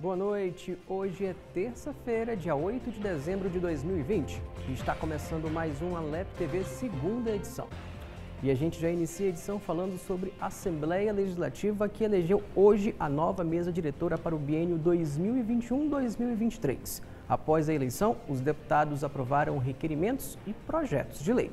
Boa noite. Hoje é terça-feira, dia 8 de dezembro de 2020 e está começando mais um Alep TV segunda edição. E a gente já inicia a edição falando sobre a Assembleia Legislativa que elegeu hoje a nova mesa diretora para o biênio 2021-2023. Após a eleição, os deputados aprovaram requerimentos e projetos de lei.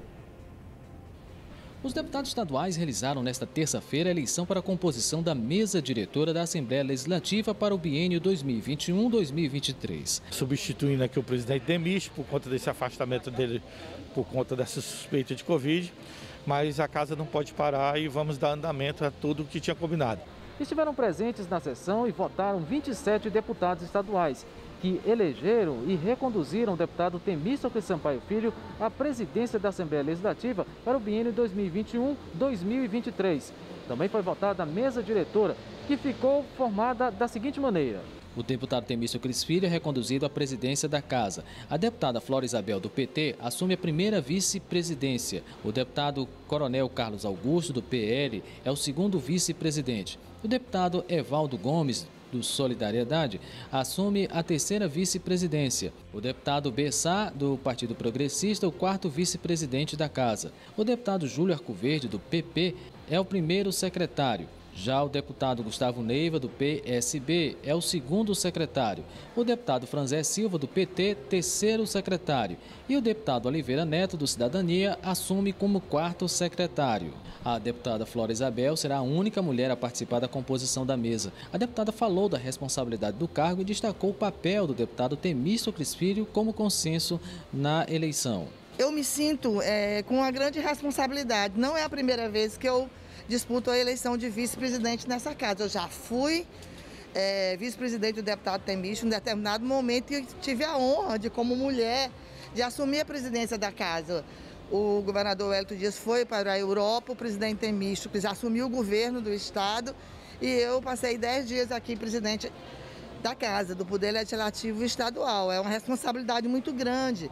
Os deputados estaduais realizaram nesta terça-feira a eleição para a composição da mesa diretora da Assembleia Legislativa para o biênio 2021-2023. Substituindo aqui o presidente Demis por conta desse afastamento dele, por conta dessa suspeita de Covid, mas a casa não pode parar e vamos dar andamento a tudo o que tinha combinado. Estiveram presentes na sessão e votaram 27 deputados estaduais que elegeram e reconduziram o deputado Temístocles Sampaio Filho à presidência da Assembleia Legislativa para o biênio 2021-2023. Também foi votada a mesa diretora, que ficou formada da seguinte maneira. O deputado Temício Cris Filho é reconduzido à presidência da Casa. A deputada Flora Isabel, do PT, assume a primeira vice-presidência. O deputado Coronel Carlos Augusto, do PL, é o segundo vice-presidente. O deputado Evaldo Gomes, do Solidariedade, assume a terceira vice-presidência. O deputado Bessá, do Partido Progressista, o quarto vice-presidente da Casa. O deputado Júlio Arcoverde, do PP, é o primeiro secretário. Já o deputado Gustavo Neiva, do PSB, é o segundo secretário. O deputado Franzé Silva, do PT, terceiro secretário. E o deputado Oliveira Neto, do Cidadania, assume como quarto secretário. A deputada Flora Isabel será a única mulher a participar da composição da mesa. A deputada falou da responsabilidade do cargo e destacou o papel do deputado Temício Crispírio como consenso na eleição. Eu me sinto é, com uma grande responsabilidade. Não é a primeira vez que eu disputo a eleição de vice-presidente nessa casa. Eu já fui é, vice-presidente do deputado Tembicho em determinado momento e tive a honra de, como mulher, de assumir a presidência da casa. O governador Hélio Dias foi para a Europa, o presidente que já assumiu o governo do estado e eu passei dez dias aqui presidente da casa, do Poder Legislativo Estadual. É uma responsabilidade muito grande.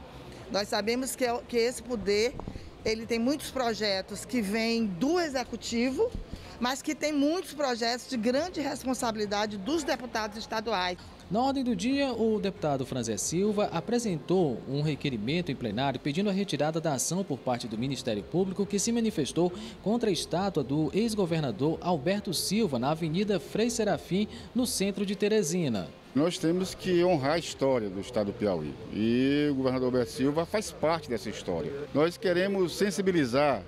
Nós sabemos que, é, que esse poder ele tem muitos projetos que vêm do executivo, mas que tem muitos projetos de grande responsabilidade dos deputados estaduais. Na ordem do dia, o deputado Franzé Silva apresentou um requerimento em plenário pedindo a retirada da ação por parte do Ministério Público que se manifestou contra a estátua do ex-governador Alberto Silva na Avenida Frei Serafim, no centro de Teresina. Nós temos que honrar a história do estado do Piauí e o governador Alberto Silva faz parte dessa história. Nós queremos sensibilizar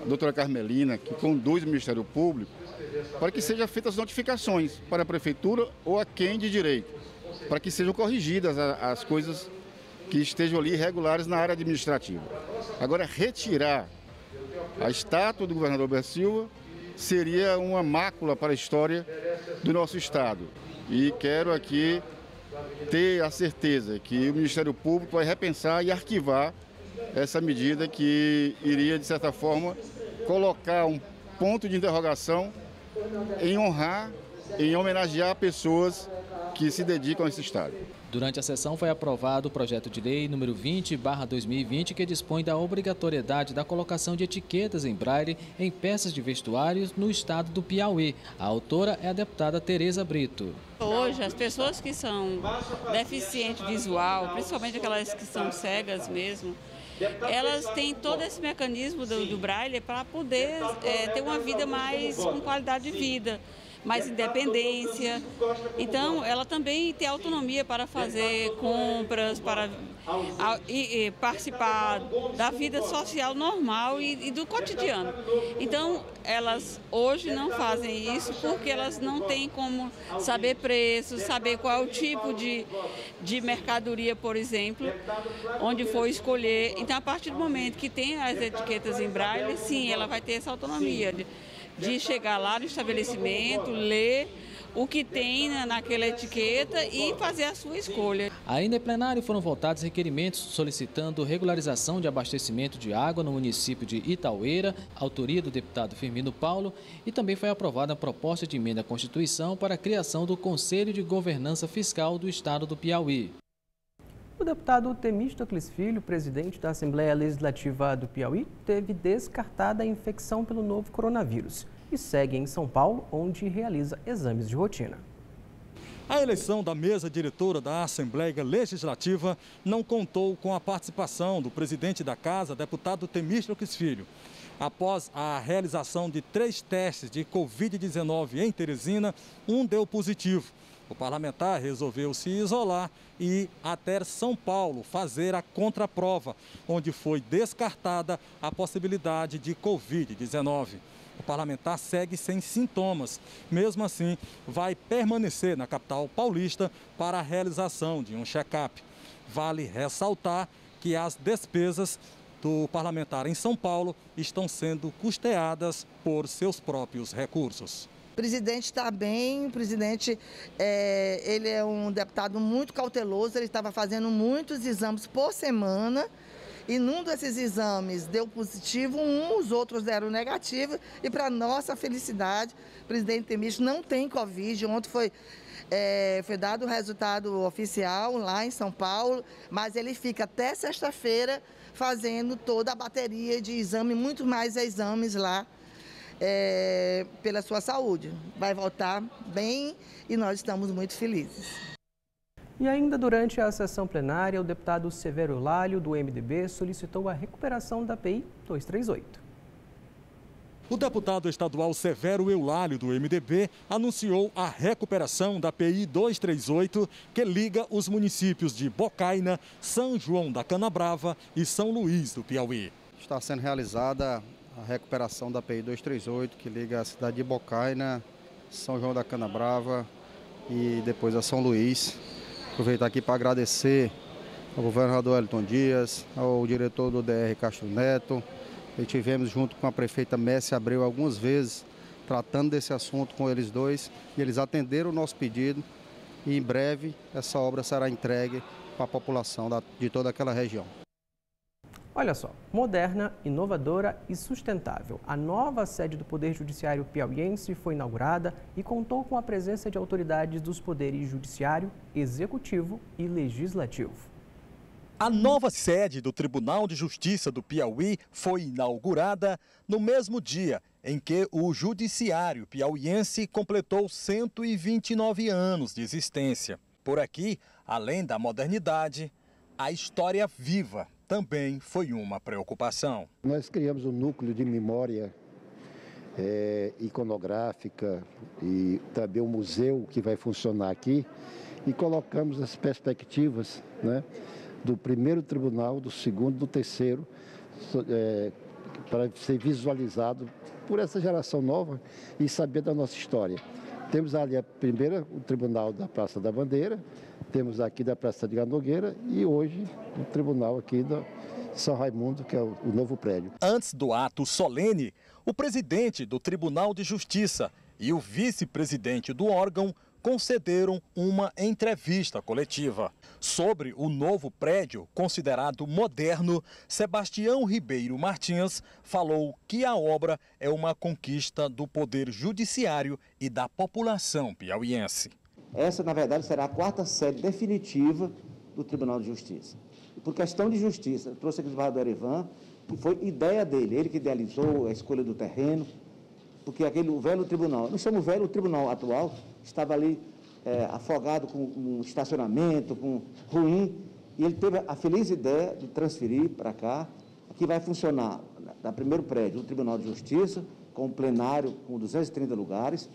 a doutora Carmelina, que conduz o Ministério Público, para que sejam feitas notificações para a prefeitura ou a quem de direito, para que sejam corrigidas as coisas que estejam ali irregulares na área administrativa. Agora, retirar a estátua do governador Alberto Silva seria uma mácula para a história do nosso Estado. E quero aqui ter a certeza que o Ministério Público vai repensar e arquivar essa medida que iria, de certa forma, colocar um ponto de interrogação em honrar, em homenagear pessoas que se dedicam a esse Estado. Durante a sessão foi aprovado o projeto de lei número 20/2020 que dispõe da obrigatoriedade da colocação de etiquetas em braille em peças de vestuários no estado do Piauí. A autora é a deputada Tereza Brito. Hoje as pessoas que são deficientes visual, principalmente aquelas que são cegas mesmo, elas têm todo esse mecanismo do, do braille para poder é, ter uma vida mais com qualidade de vida mais independência. Então, ela também tem autonomia para fazer compras, para e, e participar da vida social normal e, e, do cotidiano. Então, elas hoje não fazem isso porque elas não têm como saber preço, saber qual é o tipo de, de mercadoria, por exemplo, onde for escolher. Então, a partir do momento que tem as etiquetas em braille, sim, ela vai ter essa autonomia de, de chegar lá no estabelecimento, ler o que tem naquela etiqueta e fazer a sua escolha. Ainda em plenário foram votados requerimentos solicitando regularização de abastecimento de água no município de Itaueira, autoria do deputado Firmino Paulo, e também foi aprovada a proposta de emenda à Constituição para a criação do Conselho de Governança Fiscal do Estado do Piauí. O deputado Temístocles Filho, presidente da Assembleia Legislativa do Piauí, teve descartada a infecção pelo novo coronavírus e segue em São Paulo, onde realiza exames de rotina. A eleição da mesa diretora da Assembleia Legislativa não contou com a participação do presidente da casa, deputado Temístocles Filho. Após a realização de três testes de Covid-19 em Teresina, um deu positivo. O parlamentar resolveu se isolar e ir até São Paulo fazer a contraprova, onde foi descartada a possibilidade de Covid-19. O parlamentar segue sem sintomas. Mesmo assim, vai permanecer na capital paulista para a realização de um check-up. Vale ressaltar que as despesas do parlamentar em São Paulo estão sendo custeadas por seus próprios recursos. O presidente está bem, o presidente é, ele é um deputado muito cauteloso, ele estava fazendo muitos exames por semana e num desses exames deu positivo, um, os outros deram negativo e para nossa felicidade, o presidente Temich não tem Covid, ontem foi é, foi dado o resultado oficial lá em São Paulo, mas ele fica até sexta-feira fazendo toda a bateria de exame, muito mais exames lá é, pela sua saúde. Vai voltar bem e nós estamos muito felizes. E ainda durante a sessão plenária, o deputado Severo Lálio, do MDB, solicitou a recuperação da PI 238. O deputado estadual Severo Eulálio, do MDB, anunciou a recuperação da PI 238, que liga os municípios de Bocaina, São João da Canabrava e São Luís do Piauí. Está sendo realizada a recuperação da PI 238, que liga a cidade de Bocaina, São João da Canabrava e depois a São Luís. Aproveitar aqui para agradecer ao governador Elton Dias, ao diretor do DR Castro Neto. E tivemos junto com a prefeita Messi Abreu algumas vezes tratando desse assunto com eles dois e eles atenderam o nosso pedido e em breve essa obra será entregue para a população de toda aquela região. Olha só, moderna, inovadora e sustentável. A nova sede do Poder Judiciário piauiense foi inaugurada e contou com a presença de autoridades dos poderes judiciário, executivo e legislativo. A nova sede do Tribunal de Justiça do Piauí foi inaugurada no mesmo dia em que o Judiciário piauiense completou 129 anos de existência. Por aqui, além da modernidade, a história viva também foi uma preocupação. Nós criamos um núcleo de memória é, iconográfica e também um museu que vai funcionar aqui e colocamos as perspectivas né, do primeiro tribunal, do segundo, do terceiro, é, para ser visualizado por essa geração nova e saber da nossa história. Temos ali a primeira, o Tribunal da Praça da Bandeira, temos aqui da Praça de Nogueira e hoje o tribunal aqui da São Raimundo, que é o, novo prédio. Antes do ato solene, o presidente do Tribunal de Justiça e o vice-presidente do órgão concederam uma entrevista coletiva. Sobre o novo prédio, considerado moderno, Sebastião Ribeiro Martins falou que a obra é uma conquista do Poder Judiciário e da população piauiense. Essa, na verdade, será a quarta sede definitiva do Tribunal de Justiça. Por questão de justiça, trouxe aqui o desembargador Ivan, que foi ideia dele, ele que idealizou a escolha do terreno, porque aquele o velho tribunal, não chamo velho, o tribunal atual estava ali é, afogado com um estacionamento, com ruim, e ele teve a feliz ideia de transferir para cá, que vai funcionar da primeiro prédio do Tribunal de Justiça, com um plenário com 230 lugares,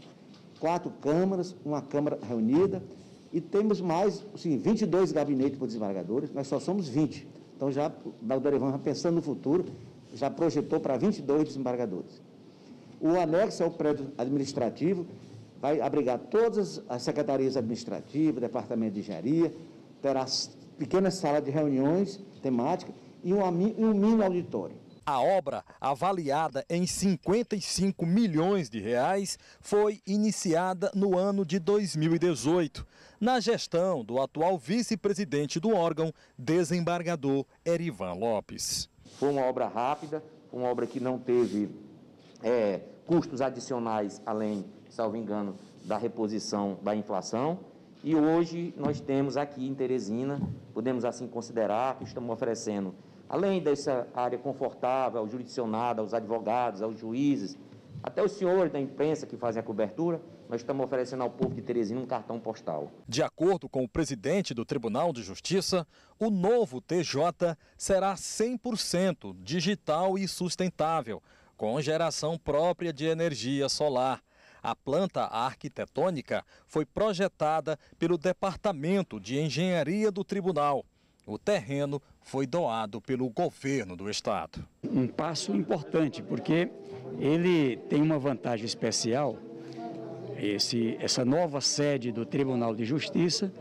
quatro câmaras, uma câmara reunida, e temos mais, assim, 22 gabinetes para desembargadores, nós só somos 20. Então, já, o Dr. Ivan, pensando no futuro, já projetou para 22 desembargadores. O anexo é o prédio administrativo, vai abrigar todas as secretarias administrativas, departamento de engenharia, terá pequenas salas de reuniões temáticas e um, um mini auditório. A obra, avaliada em 55 milhões de reais, foi iniciada no ano de 2018, na gestão do atual vice-presidente do órgão, desembargador Erivan Lopes. Foi uma obra rápida, uma obra que não teve é, custos adicionais, além, salvo engano, da reposição da inflação. E hoje nós temos aqui em Teresina, podemos assim considerar que estamos oferecendo Além dessa área confortável, ao jurisdicionado, aos advogados, aos juízes, até os senhores da imprensa que fazem a cobertura, nós estamos oferecendo ao povo de Teresina um cartão postal. De acordo com o presidente do Tribunal de Justiça, o novo TJ será 100% digital e sustentável, com geração própria de energia solar. A planta arquitetônica foi projetada pelo Departamento de Engenharia do Tribunal. O terreno foi doado pelo governo do estado. Um passo importante, porque ele tem uma vantagem especial esse, essa nova sede do Tribunal de Justiça,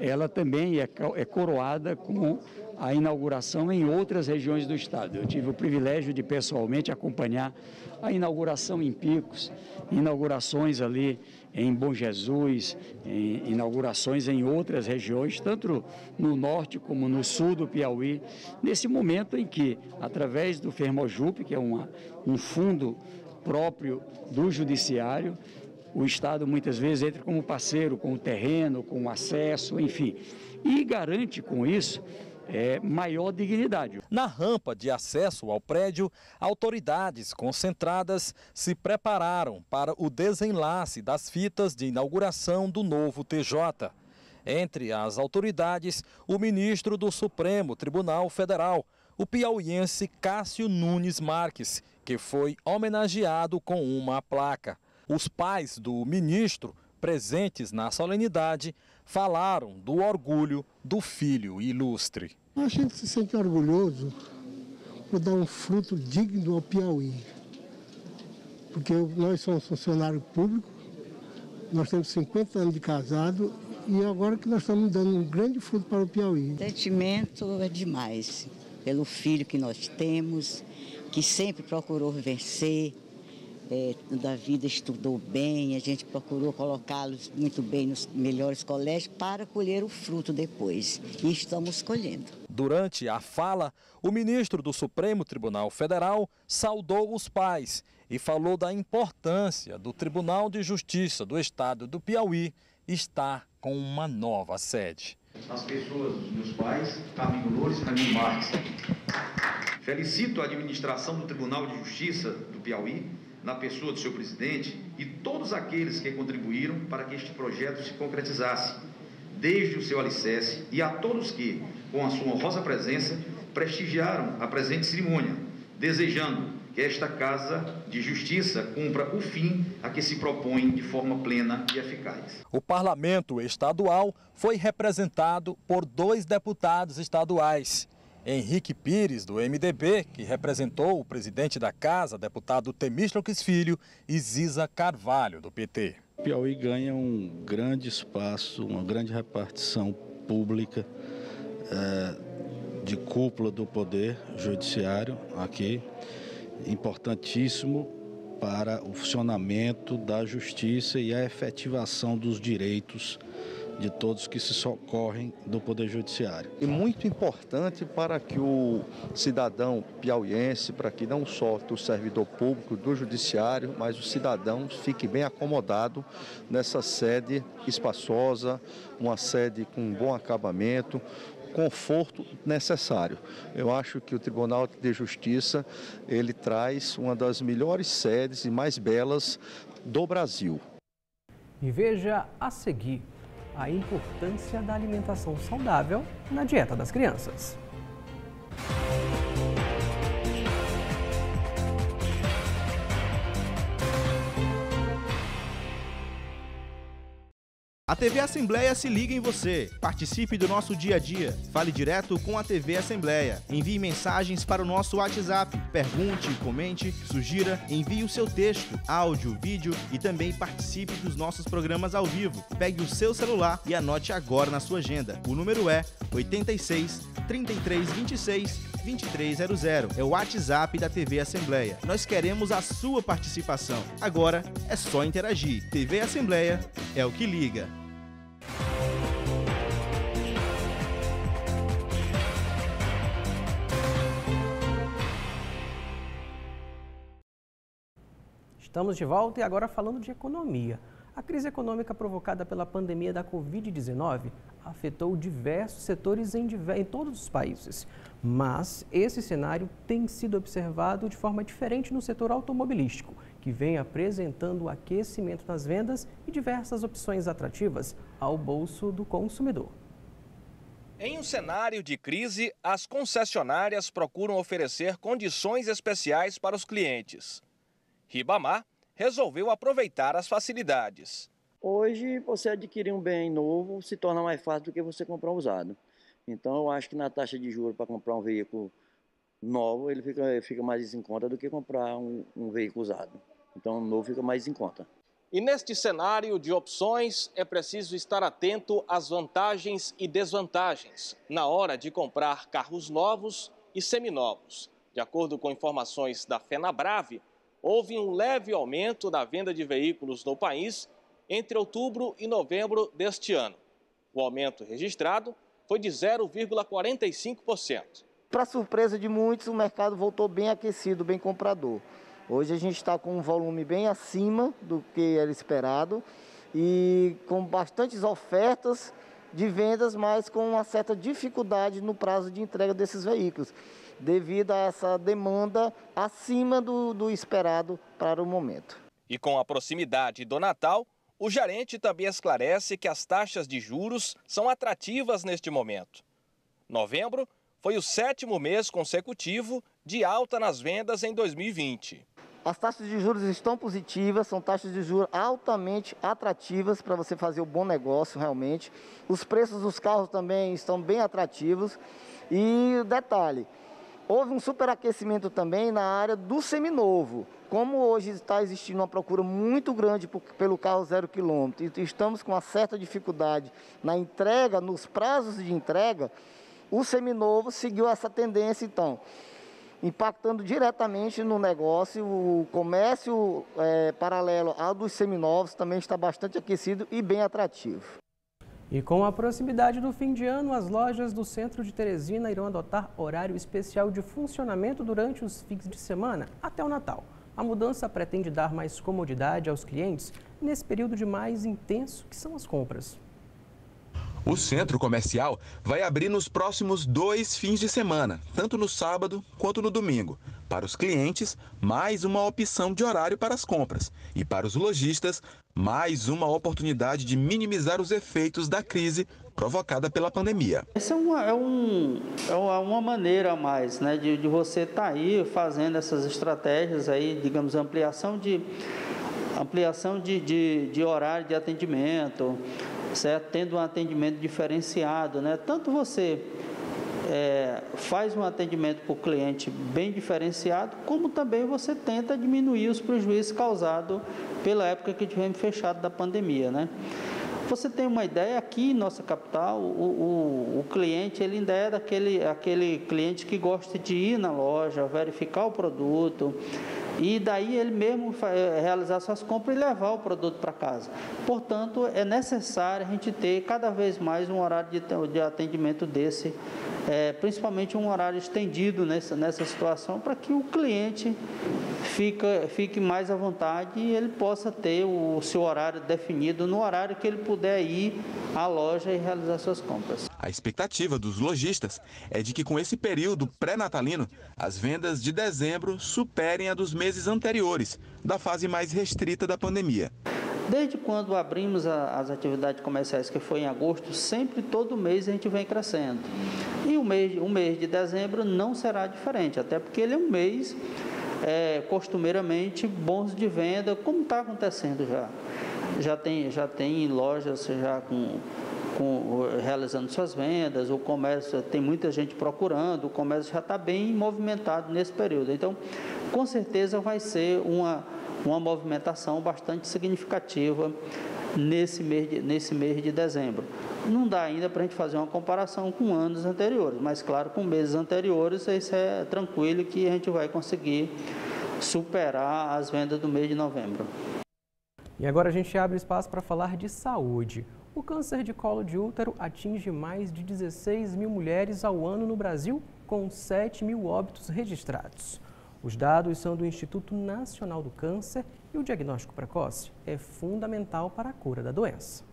ela também é, é coroada com a inauguração em outras regiões do estado. Eu tive o privilégio de pessoalmente acompanhar a inauguração em Picos, inaugurações ali em Bom Jesus, em inaugurações em outras regiões, tanto no norte como no sul do Piauí, nesse momento em que, através do Fermojup, que é uma, um fundo próprio do Judiciário, o Estado muitas vezes entra como parceiro com o terreno, com o acesso, enfim, e garante com isso é, maior dignidade. Na rampa de acesso ao prédio, autoridades concentradas se prepararam para o desenlace das fitas de inauguração do novo TJ. Entre as autoridades, o ministro do Supremo Tribunal Federal, o piauiense Cássio Nunes Marques, que foi homenageado com uma placa. Os pais do ministro, presentes na solenidade, falaram do orgulho do filho ilustre. A gente se sente orgulhoso por dar um fruto digno ao Piauí. Porque nós somos funcionários públicos, nós temos 50 anos de casado e agora que nós estamos dando um grande fruto para o Piauí. O sentimento é demais pelo filho que nós temos, que sempre procurou vencer, é, da vida estudou bem, a gente procurou colocá-los muito bem nos melhores colégios para colher o fruto depois. E estamos colhendo. Durante a fala, o ministro do Supremo Tribunal Federal saudou os pais e falou da importância do Tribunal de Justiça do Estado do Piauí estar com uma nova sede. As pessoas, os meus pais, Camilo Loures e Camilo Marques. Felicito a administração do Tribunal de Justiça do Piauí na pessoa do seu presidente e todos aqueles que contribuíram para que este projeto se concretizasse, desde o seu alicerce e a todos que, com a sua honrosa presença, prestigiaram a presente cerimônia, desejando que esta Casa de Justiça cumpra o fim a que se propõe de forma plena e eficaz. O parlamento estadual foi representado por dois deputados estaduais Henrique Pires, do MDB, que representou o presidente da casa, deputado Temístocles Filho, e Ziza Carvalho, do PT. Piauí ganha um grande espaço, uma grande repartição pública é, de cúpula do poder judiciário aqui, importantíssimo para o funcionamento da justiça e a efetivação dos direitos de todos que se socorrem do Poder Judiciário. E muito importante para que o cidadão piauiense, para que não só o servidor público do Judiciário, mas o cidadão fique bem acomodado nessa sede espaçosa, uma sede com bom acabamento, conforto necessário. Eu acho que o Tribunal de Justiça ele traz uma das melhores sedes e mais belas do Brasil. E veja a seguir a importância da alimentação saudável na dieta das crianças. A TV Assembleia se liga em você. Participe do nosso dia a dia. Fale direto com a TV Assembleia. Envie mensagens para o nosso WhatsApp. Pergunte, comente, sugira, envie o seu texto, áudio, vídeo e também participe dos nossos programas ao vivo. Pegue o seu celular e anote agora na sua agenda. O número é 86 33 26 2300. É o WhatsApp da TV Assembleia. Nós queremos a sua participação. Agora é só interagir. TV Assembleia é o que liga. Estamos de volta e agora falando de economia. A crise econômica provocada pela pandemia da Covid-19 afetou diversos setores em, em, todos os países. Mas esse cenário tem sido observado de forma diferente no setor automobilístico, que vem apresentando aquecimento nas vendas e diversas opções atrativas ao bolso do consumidor. Em um cenário de crise, as concessionárias procuram oferecer condições especiais para os clientes. Ribamar resolveu aproveitar as facilidades. Hoje, você adquirir um bem novo se torna mais fácil do que você comprar um usado. Então, eu acho que na taxa de juros para comprar um veículo novo, ele fica, fica mais em conta do que comprar um, um veículo usado. Então, o novo fica mais em conta. E neste cenário de opções, é preciso estar atento às vantagens e desvantagens na hora de comprar carros novos e seminovos. De acordo com informações da FenaBrave, houve um leve aumento da venda de veículos no país entre outubro e novembro deste ano. O aumento registrado foi de 0,45%. Para surpresa de muitos, o mercado voltou bem aquecido, bem comprador. Hoje a gente está com um volume bem acima do que era esperado e com bastantes ofertas de vendas, mas com uma certa dificuldade no prazo de entrega desses veículos, devido a essa demanda acima do, do esperado para o momento. E com a proximidade do Natal, o gerente também esclarece que as taxas de juros são atrativas neste momento. Novembro foi o sétimo mês consecutivo de alta nas vendas em 2020. As taxas de juros estão positivas, são taxas de juros altamente atrativas para você fazer o um bom negócio realmente. Os preços dos carros também estão bem atrativos. E detalhe, houve um superaquecimento também na área do seminovo. Como hoje está existindo uma procura muito grande pelo carro zero quilômetro e estamos com uma certa dificuldade na entrega, nos prazos de entrega, o seminovo seguiu essa tendência então impactando diretamente no negócio. O comércio é, paralelo ao dos seminovos também está bastante aquecido e bem atrativo. E com a proximidade do fim de ano, as lojas do centro de Teresina irão adotar horário especial de funcionamento durante os fins de semana até o Natal. A mudança pretende dar mais comodidade aos clientes nesse período de mais intenso que são as compras. O centro comercial vai abrir nos próximos dois fins de semana, tanto no sábado quanto no domingo. Para os clientes, mais uma opção de horário para as compras. E para os lojistas, mais uma oportunidade de minimizar os efeitos da crise provocada pela pandemia. Essa é uma, é um, é uma maneira a mais né, de, de você estar tá aí fazendo essas estratégias aí, digamos, ampliação de ampliação de, de, de horário de atendimento, certo? tendo um atendimento diferenciado. Né? Tanto você é, faz um atendimento para o cliente bem diferenciado, como também você tenta diminuir os prejuízos causados pela época que tivemos fechado da pandemia. Né? Você tem uma ideia, aqui em nossa capital, o, o, o, cliente ele ainda é daquele aquele cliente que gosta de ir na loja, verificar o produto, e daí ele mesmo eh, realizar suas compras e levar o produto para casa. Portanto, é necessário a gente ter cada vez mais um horário de, atendimento desse, é, principalmente um horário estendido nessa, nessa situação, para que o cliente fica, fique mais à vontade e ele possa ter o seu horário definido no horário que ele puder ir à loja e realizar suas compras. A expectativa dos lojistas é de que com esse período pré-natalino, as vendas de dezembro superem a dos meses anteriores, da fase mais restrita da pandemia. Desde quando abrimos a, as atividades comerciais, que foi em agosto, sempre todo mês a gente vem crescendo. E o mês, o mês de dezembro não será diferente, até porque ele é um mês é, costumeiramente bons de venda, como está acontecendo já. Já tem, já tem lojas já com, com, realizando suas vendas, o comércio tem muita gente procurando, o comércio já está bem movimentado nesse período. Então, com certeza vai ser uma, uma movimentação bastante significativa nesse mês de, nesse mês de dezembro. Não dá ainda para a gente fazer uma comparação com anos anteriores, mas claro, com meses anteriores, isso é tranquilo que a gente vai conseguir superar as vendas do mês de novembro. E agora a gente abre espaço para falar de saúde. O câncer de colo de útero atinge mais de 16 mil mulheres ao ano no Brasil, com 7 mil óbitos registrados. Os dados são do Instituto Nacional do Câncer e o diagnóstico precoce é fundamental para a cura da doença.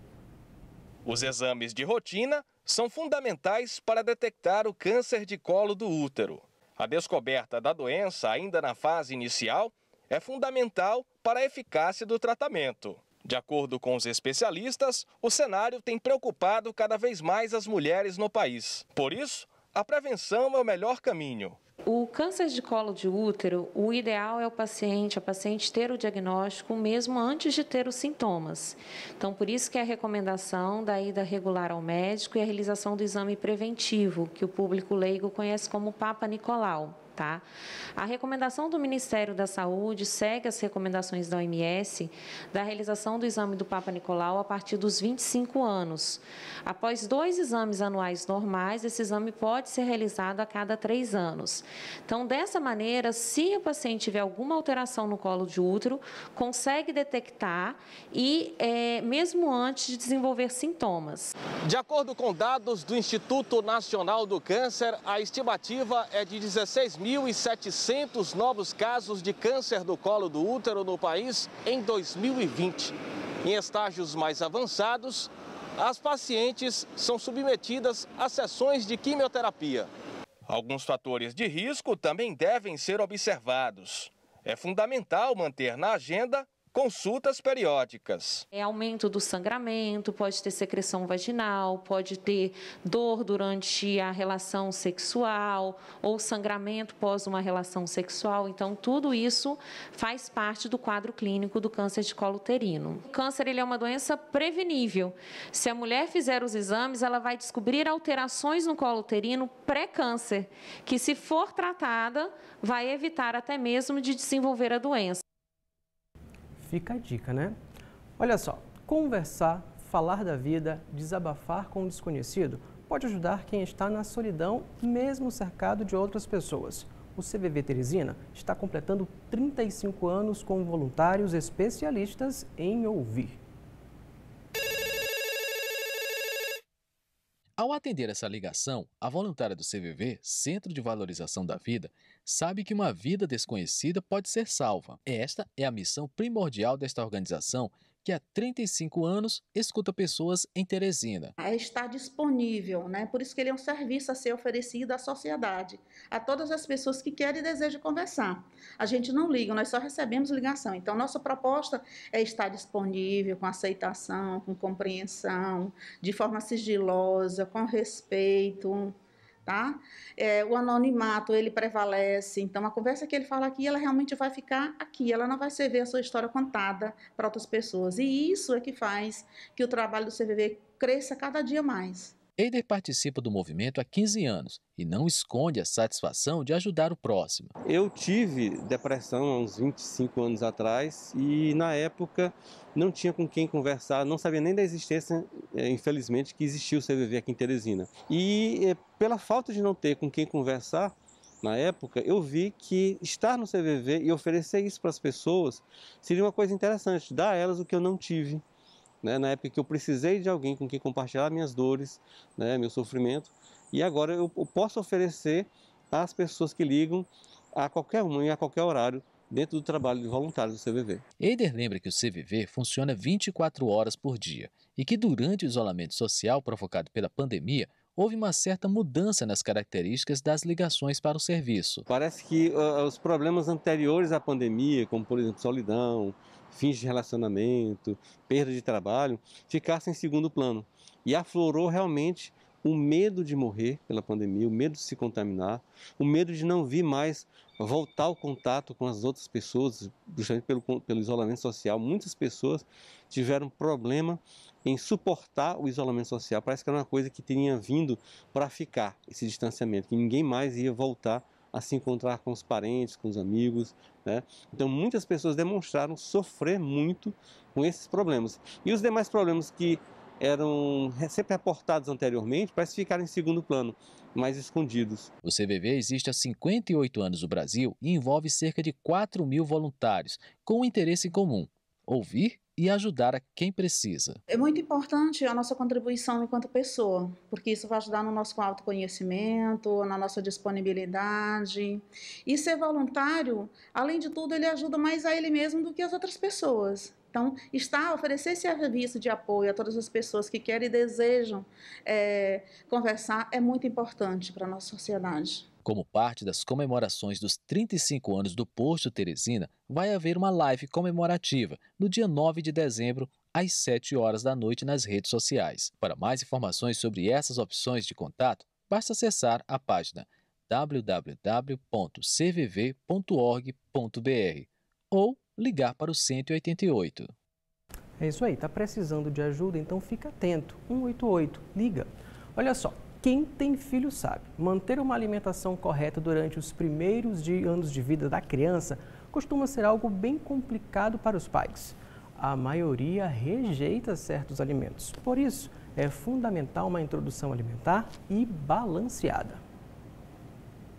Os exames de rotina são fundamentais para detectar o câncer de colo do útero. A descoberta da doença, ainda na fase inicial, é fundamental para a eficácia do tratamento. De acordo com os especialistas, o cenário tem preocupado cada vez mais as mulheres no país. Por isso, a prevenção é o melhor caminho. O câncer de colo de útero, o ideal é o paciente, a paciente ter o diagnóstico mesmo antes de ter os sintomas. Então, por isso que é a recomendação da ida regular ao médico e a realização do exame preventivo, que o público leigo conhece como Papa Nicolau. Tá? A recomendação do Ministério da Saúde segue as recomendações da OMS da realização do exame do Papa Nicolau a partir dos 25 anos. Após dois exames anuais normais, esse exame pode ser realizado a cada três anos. Então, dessa maneira, se o paciente tiver alguma alteração no colo de útero, consegue detectar e, é, mesmo antes de desenvolver sintomas. De acordo com dados do Instituto Nacional do Câncer, a estimativa é de 16 mil 1.700 novos casos de câncer do colo do útero no país em 2020. Em estágios mais avançados, as pacientes são submetidas a sessões de quimioterapia. Alguns fatores de risco também devem ser observados. É fundamental manter na agenda consultas periódicas. É aumento do sangramento, pode ter secreção vaginal, pode ter dor durante a relação sexual ou sangramento pós uma relação sexual. Então, tudo isso faz parte do quadro clínico do câncer de colo uterino. O câncer ele é uma doença prevenível. Se a mulher fizer os exames, ela vai descobrir alterações no colo uterino pré-câncer, que se for tratada, vai evitar até mesmo de desenvolver a doença fica a dica, né? Olha só, conversar, falar da vida, desabafar com o desconhecido pode ajudar quem está na solidão, mesmo cercado de outras pessoas. O CVV Teresina está completando 35 anos com voluntários especialistas em ouvir. Ao atender essa ligação, a voluntária do CVV, Centro de Valorização da Vida, sabe que uma vida desconhecida pode ser salva. Esta é a missão primordial desta organização que há 35 anos escuta pessoas em Teresina. É estar disponível, né? Por isso que ele é um serviço a ser oferecido à sociedade, a todas as pessoas que querem e desejam conversar. A gente não liga, nós só recebemos ligação. Então, nossa proposta é estar disponível, com aceitação, com compreensão, de forma sigilosa, com respeito, tá? É, o anonimato, ele prevalece, então a conversa que ele fala aqui, ela realmente vai ficar aqui, ela não vai ser ver a sua história contada para outras pessoas, e isso é que faz que o trabalho do CVV cresça cada dia mais. Eider participa do movimento há 15 anos e não esconde a satisfação de ajudar o próximo. Eu tive depressão há uns 25 anos atrás e na época não tinha com quem conversar, não sabia nem da existência, eh, infelizmente, que existia o CVV aqui em Teresina. E eh, pela falta de não ter com quem conversar, na época, eu vi que estar no CVV e oferecer isso para as pessoas seria uma coisa interessante, dar a elas o que eu não tive né, na época que eu precisei de alguém com quem compartilhar minhas dores, né, meu sofrimento, e agora eu, posso oferecer às pessoas que ligam a qualquer um e a qualquer horário dentro do trabalho de voluntários do CVV. Eider lembra que o CVV funciona 24 horas por dia e que durante o isolamento social provocado pela pandemia, houve uma certa mudança nas características das ligações para o serviço. Parece que uh, os problemas anteriores à pandemia, como por exemplo solidão, fins de relacionamento, perda de trabalho, ficassem em segundo plano. E aflorou realmente o medo de morrer pela pandemia, o medo de se contaminar, o medo de não vir mais voltar ao contato com as outras pessoas, justamente pelo, pelo isolamento social. Muitas pessoas tiveram problema em suportar o isolamento social. Parece que era uma coisa que tinha vindo para ficar, esse distanciamento, que ninguém mais ia voltar a se encontrar com os parentes, com os amigos. Né? Então, muitas pessoas demonstraram sofrer muito com esses problemas. E os demais problemas que eram sempre reportados anteriormente parece ficar em segundo plano, mais escondidos. O CVV existe há 58 anos no Brasil e envolve cerca de 4 mil voluntários com um interesse em comum: ouvir e ajudar a quem precisa. É muito importante a nossa contribuição enquanto pessoa, porque isso vai ajudar no nosso autoconhecimento, na nossa disponibilidade. E ser voluntário, além de tudo, ele ajuda mais a ele mesmo do que as outras pessoas. Então, estar, oferecer esse serviço de apoio a todas as pessoas que querem e desejam é, conversar é muito importante para a nossa sociedade. Como parte das comemorações dos 35 anos do Posto Teresina, vai haver uma live comemorativa no dia 9 de dezembro, às 7 horas da noite nas redes sociais. Para mais informações sobre essas opções de contato, basta acessar a página www.cvv.org.br ou ligar para o 188. É isso aí, está precisando de ajuda, então fica atento. 188, liga. Olha só, quem tem filho sabe, manter uma alimentação correta durante os primeiros anos de vida da criança costuma ser algo bem complicado para os pais. A maioria rejeita certos alimentos. Por isso, é fundamental uma introdução alimentar e balanceada.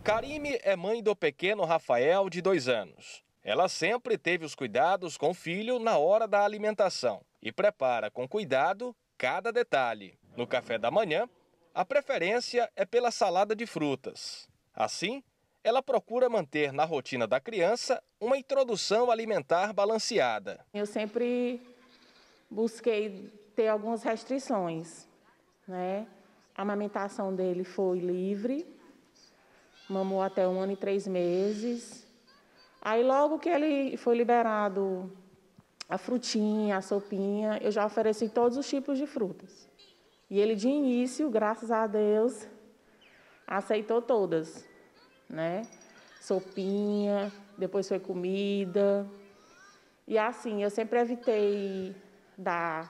Karime é mãe do pequeno Rafael, de dois anos. Ela sempre teve os cuidados com o filho na hora da alimentação e prepara com cuidado cada detalhe. No café da manhã, a preferência é pela salada de frutas. Assim, ela procura manter na rotina da criança uma introdução alimentar balanceada. Eu sempre busquei ter algumas restrições, né? A amamentação dele foi livre, mamou até um ano e três meses. Aí logo que ele foi liberado a frutinha, a sopinha, eu já ofereci todos os tipos de frutas. E ele de início, graças a Deus, aceitou todas, né? Sopinha, depois foi comida. E assim, eu sempre evitei dar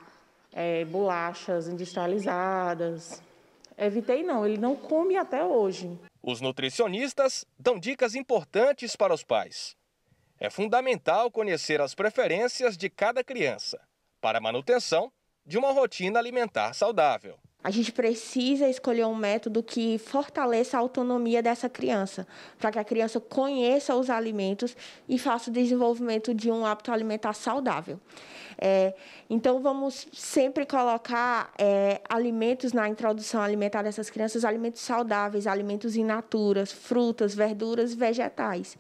é, bolachas industrializadas. Evitei não, ele não come até hoje. Os nutricionistas dão dicas importantes para os pais. É fundamental conhecer as preferências de cada criança para a manutenção de uma rotina alimentar saudável. A gente precisa escolher um método que fortaleça a autonomia dessa criança, para que a criança conheça os alimentos e faça o desenvolvimento de um hábito alimentar saudável. É, então, vamos sempre colocar é, alimentos na introdução alimentar dessas crianças, alimentos saudáveis, alimentos in naturas, frutas, verduras, vegetais.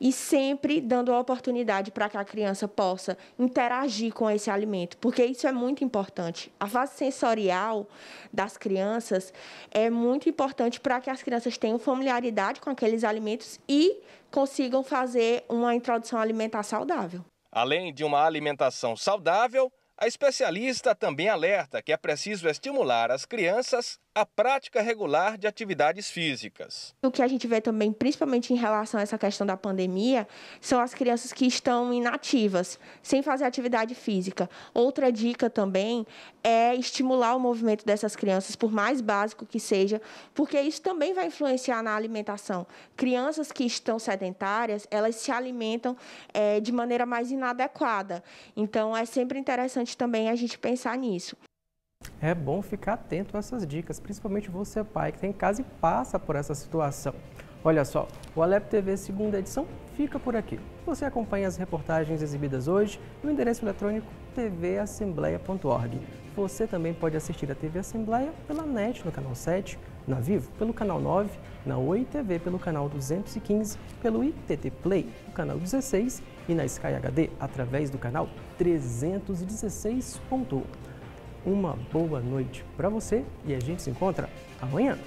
E sempre dando a oportunidade para que a criança possa interagir com esse alimento, porque isso é muito importante. A fase sensorial das crianças é muito importante para que as crianças tenham familiaridade com aqueles alimentos e consigam fazer uma introdução alimentar saudável. Além de uma alimentação saudável, a especialista também alerta que é preciso estimular as crianças a prática regular de atividades físicas. O que a gente vê também, principalmente em relação a essa questão da pandemia, são as crianças que estão inativas, sem fazer atividade física. Outra dica também é estimular o movimento dessas crianças, por mais básico que seja, porque isso também vai influenciar na alimentação. Crianças que estão sedentárias, elas se alimentam é, de maneira mais inadequada. Então, é sempre interessante também a gente pensar nisso. É bom ficar atento a essas dicas, principalmente você, pai, que tem em casa e passa por essa situação. Olha só, o Alep TV segunda edição fica por aqui. Você acompanha as reportagens exibidas hoje no endereço eletrônico tvassembleia.org. Você também pode assistir a TV Assembleia pela NET no canal 7, na Vivo pelo canal 9, na Oi TV pelo canal 215, pelo ITT Play, no canal 16 e na Sky HD através do canal 316.1 uma boa noite para você e a gente se encontra amanhã.